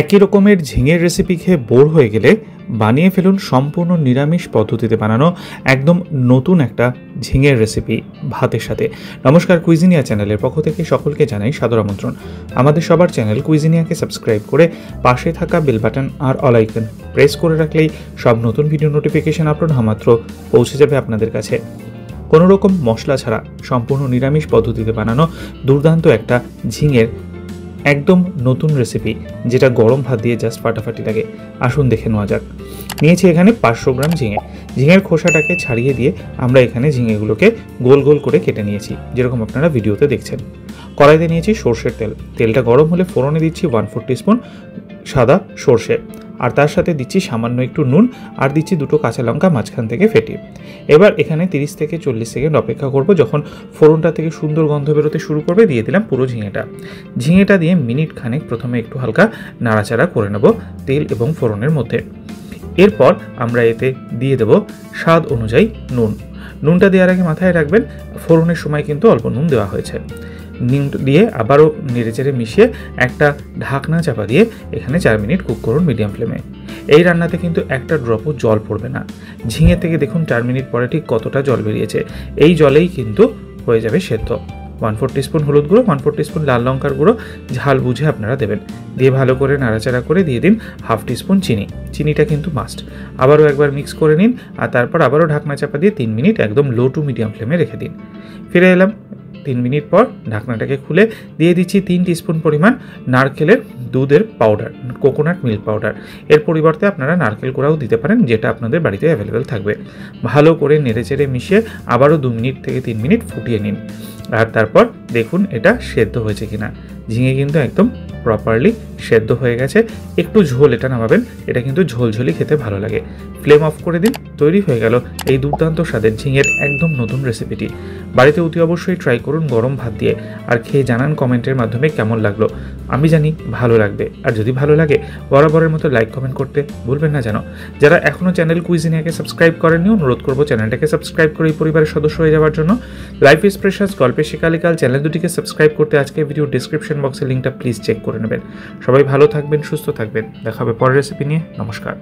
একই রকমের ঝিঙের রেসিপি খেয়ে বোর হয়ে গেলে বানিয়ে ফেলুন সম্পূর্ণ নিরামিষ পদ্ধতিতে বানানো একদম নতুন একটা ঝিঙের রেসিপি ভাতের সাথে। নমস্কার কুইজিনিয়া চ্যানেলের পক্ষ থেকে সকলকে জানাই সাদর আমন্ত্রণ। আমাদের সবার চ্যানেল কুইজিনিয়াকে সাবস্ক্রাইব করে পাশে থাকা বেল বাটন আর অল আইকন প্রেস করে রাখলেই সব নতুন ভিডিও নোটিফিকেশন আপলোড মাত্র পৌঁছে যাবে আপনাদের কাছে। কোনো রকম মশলা ছাড়া সম্পূর্ণ নিরামিষ পদ্ধতিতে বানানো দুর্দান্ত একটা ঝিঙের একদম নতুন রেসিপি যেটা গরম ভাত দিয়ে জাস্ট ফাটাফাটি লাগে। আসুন দেখে নেওয়া যাক। নিয়েছি এখানে পাঁচশো গ্রাম ঝিঙে। ঝিঙের খোসাটাকে ছাড়িয়ে দিয়ে আমরা এখানে ঝিঙেগুলোকে গোল গোল করে কেটে নিয়েছি, যেরকম আপনারা ভিডিওতে দেখছেন। কড়াইতে নিয়েছি সর্ষের তেল। তেলটা গরম হলে ফোড়নে দিচ্ছি ওয়ান ফোর স্পুন সাদা সর্ষে। আর তার সাথে দিচ্ছি সামান্য একটু নুন আর দিচ্ছি দুটো কাঁচা লঙ্কা মাঝখান থেকে ফেটিয়ে। এবার এখানে তিরিশ থেকে চল্লিশ সেকেন্ড অপেক্ষা করব যখন ফোড়নটা থেকে সুন্দর গন্ধ বেরোতে শুরু করবে, দিয়ে দিলাম পুরো ঝিঙেটা। ঝিঙেটা দিয়ে মিনিট খানেক প্রথমে একটু হালকা নাড়াচাড়া করে নেব তেল এবং ফোড়নের মধ্যে। এরপর আমরা এতে দিয়ে দেব স্বাদ অনুযায়ী নুন। নুনটা দেওয়ার আগে মাথায় রাখবেন, ফোড়নের সময় কিন্তু অল্প নুন দেওয়া হয়েছে। নুন দিয়ে আবারও নেড়েচেড়ে মিশিয়ে একটা ঢাকনা চাপা দিয়ে এখানে চার মিনিট কুক করুন মিডিয়াম ফ্লেমে। এই রান্নাতে কিন্তু একটা ড্রপও জল পড়বে না। ঝিঙে থেকে দেখুন চার মিনিট পরে ঠিক কতটা জল বেরিয়েছে। এই জলেই কিন্তু হয়ে যাবে সেদ্ধ। ওয়ান ফোর স্পুন হলুদ গুঁড়ো, ওয়ান ফোর স্পুন লাল লঙ্কার গুঁড়ো, ঝাল বুঝে আপনারা দেবেন। দিয়ে ভালো করে নাড়াচাড়া করে দিয়ে দিন হাফ স্পুন চিনি। চিনিটা কিন্তু মাস্ট। আবারও একবার মিক্স করে নিন আর তারপর আবারও ঢাকনা চাপা দিয়ে তিন মিনিট একদম লো টু মিডিয়াম ফ্লেমে রেখে দিন। ফিরে এলাম তিন মিনিট পর ঢাকনাটাকে খুলে দিয়ে দিচ্ছি তিন টিস্পুন পরিমাণ নারকেলের দুধের পাউডার কোকোনাট মিল্ক পাউডার এর পরিবর্তে আপনারা নারকেল কোড়াও দিতে পারেন, যেটা আপনাদের বাড়িতে অ্যাভেলেবেল থাকবে। ভালো করে নেড়েচেড়ে মিশিয়ে আবারও দু মিনিট থেকে তিন মিনিট ফুটিয়ে নিন। আর তারপর দেখুন এটা সেদ্ধ হয়েছে কিনা। ঝিঙে কিন্তু একদম প্রপারলি সেদ্ধ হয়ে গেছে। একটু ঝোল এটা নামাবেন, এটা কিন্তু ঝোলঝোলি খেতে ভালো লাগে। ফ্লেম অফ করে দিন, তৈরি হয়ে গেল এই দুর্দান্ত স্বাদের ঝিঙের একদম নতুন রেসিপিটি বাড়িতে অতি অবশ্যই ট্রাই করুন গরম ভাত দিয়ে, আর খেয়ে জানান কমেন্টের মাধ্যমে কেমন লাগল। আমি জানি ভালো লাগবে, আর যদি ভালো লাগে, বরাবরের মতো লাইক কমেন্ট করতে ভুলবেন না যেন। যারা এখনও চ্যানেল কুইজিনিয়াকে সাবস্ক্রাইব করেননি, অনুরোধ করব চ্যানেলটাকে সাবস্ক্রাইব করে এই পরিবারের সদস্য হয়ে যাওয়ার জন্য। লাইফ ইস প্রেশাস গল্পের শিকালিকাল চ্যানেল দুটিকে সাবস্ক্রাইব করতে আজকে ভিডিও ডিসক্রিপশন বক্সের লিঙ্কটা প্লিজ চেক করে নেবেন। সবাই ভালো থাকবেন সুস্থ থাকবেন। দেখা হবে পরের রেসিপি নিয়ে। নমস্কার।